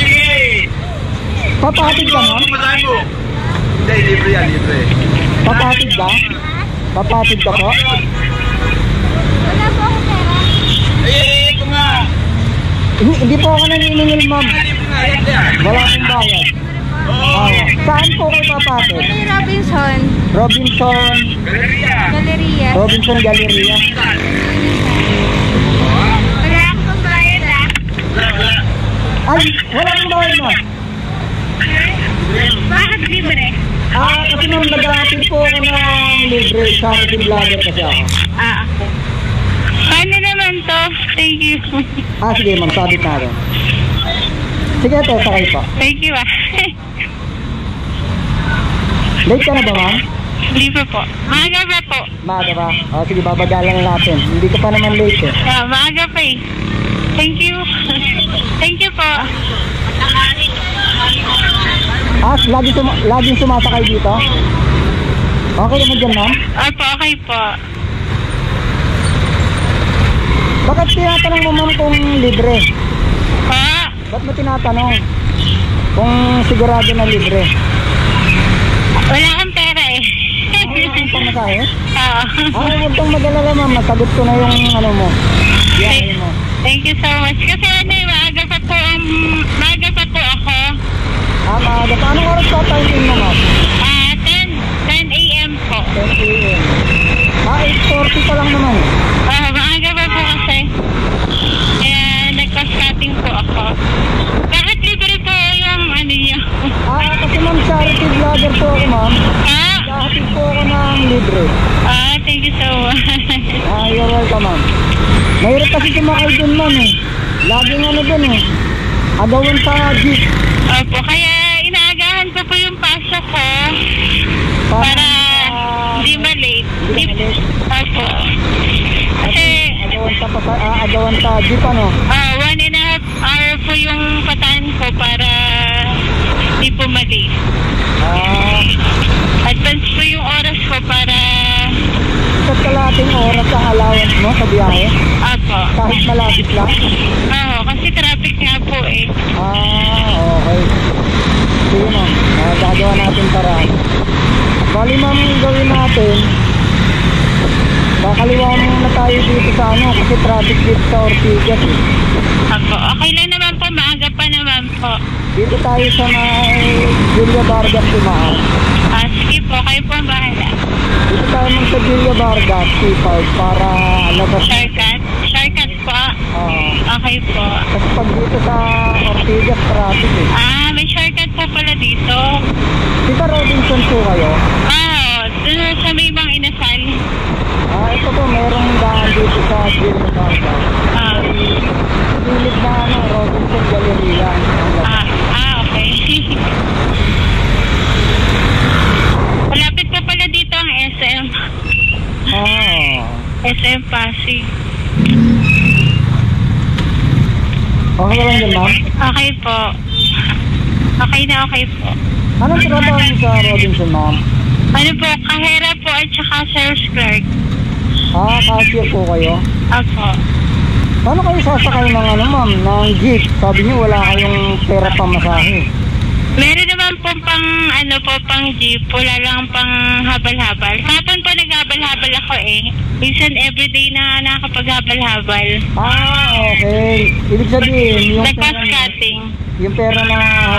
Sige! Papatid ka, ma'am? Hindi, libre yan, libre. Papatid ka? Papatid ka po? Wala po ako pera. Eh, ito nga. Hindi, hindi po ako naniningil, ma'am. Wala akong bayad. Saan po kayo papatid? Kay Robinson. Robinson, Galeria. Galeria. Robinson Galleria. Wala akong bayad ah. Ay, wala akong bayad, ma'am. Bakit libre? Ah, kasi ma'am, nag-aatid po ako ng libre. Charity vlogger kasi ako. Ah, ako. Paano naman to? Thank you. Ah, sige ma'am, sabit natin. Sige, ito, sakay pa. Thank you ah. Late ka na ba, ma'am? Libre po. Maaga pa po. Maaga ba? O, sige, babagalan natin. Hindi ka pa naman late eh. Ah, maaga pa eh. Thank you. Thank you po. Ah, lagi suma laging sumasakay dito? Okay naman dyan, ma'am? Opo, okay po. Bakit tinatanong mo, ma'am, kung libre? Pa, Ba't mo tinatanong? Kung sigurado na libre? wala kang pera eh. Ay, ang pamasahe? Oo. Ah, huwag kang mag-alala, ma'am. Nasagot ko na yung ano mo. Biyahe mo. Thank you so much. Kasi ano eh, maaga pa po, ang maaga pa po ako. Ah, maaga pa. Anong oras pa timing mo, ma'am? Ah, 10, 10 a.m. po. 10 a.m. Ah, 8.40 pa lang naman. Ah, maaga pa po kasi. Kaya nag-cost cutting po ako. Bakit libre po yung ano niyo? Ah, kasi ma'am, charity vlogger po ako, ma'am. Ah, Kahatid po ako ng libre. ah, thank you so much. Ah, you're welcome, ma'am. Mahirap kasi sumakay dun, ma'am, eh. Laging ano dun, eh. Agawan sa jeep. Opo, kaya inaagahan ko po yung pasok ko para hindi ma-late. Hindi ka malate. Opo. Kasi, Pasa, ah, agawan sa jeep, ano. ah, one and a half hour po yung pataan ko para hindi po ma-late. Ah, Advance po yung oras ko para, sa kalating oras ang allowance mo sa biyahe. opo. Kahit malapit lang. Oo, kasi traffic nga po eh. Ah, okay. Sige, ma'am. Ah, gagawa natin paraan. Bali, ma'am, gawin natin. Kakaliwa muna tayo dito sa ano, kasi traffic dito sa Ortigas. Eh. Opo, okay lang naman po, maaga pa naman po. Dito tayo sa may Julia Vargas Tumaan. Ah, sige po, kayo po ang bahala. Dito tayo mong sa Julia Vargas, C5, para labas. Shortcut? Shortcut po. Ah, Okay po. kasi pag dito sa Ortigas, traffic eh. Ah, may shortcut po pala dito. Dito Robinson po kayo. Ah, dun sa may bang inasal. Ito po, merong daan dito sa Vargas. Ah, Pilit na ano, Robinson Galleria. Ah, ah, okay. Malapit po pala dito ang SM. Ah, SM Pasig. okay lang din, ma'am. Okay po. Okay na okay po. Anong trabaho niyo sa Robinson, ma'am? Ano po, kahera po at saka sales clerk. Ah, cashier po kayo. Ako. Paano kayo sasakay ng ano, ma'am, ng jeep? Sabi niyo wala kayong pera pamasahe. Meron naman po pang ano po pang jeep, wala lang pang habal-habal. Kapon po naghabal-habal ako eh. Minsan everyday na nakakapaghabal-habal. Ah, okay. Ibig sabihin, yung pera, na, cutting. yung pera na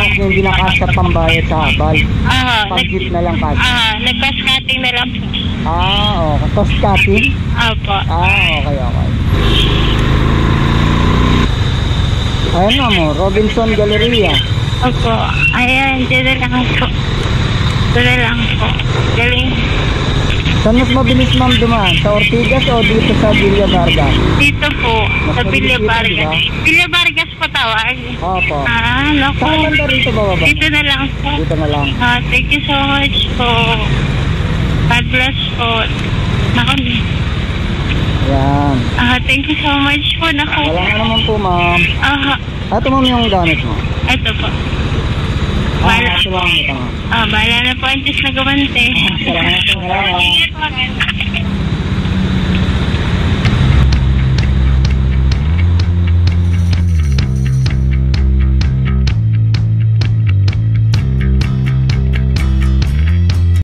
hindi nakasya pambayad sa habal. Ah, Pang jeep na lang kasi. ah, nag-cost cutting na lang po. Ah, okay. Cost cutting? Opo. Ah, okay, okay. Ayan na mo, Robinson Galleria. Opo. Ayan, na lang po. Na lang po. Galing. Saan mas mabilis ma'am dumaan? Sa Ortigas o dito sa Villa Vargas? Dito po, sa Mas Villa mabilis dito, Vargas. di Villa Vargas po tawag. Opo. Ah, naku. Saan banda rito bababa? Dito na lang po. Dito na lang. Ah, thank you so much po. God bless po. Naku. Yan. Ah, thank you so much po. Naku. Wala nga naman po ma'am. Ah, Ito ma'am yung gamit mo. ito po. Ah, Wala. ito lang ito ma'am. Ah, bahala na po Diyos na gumante. Salamat po. Salamat. Ingat po.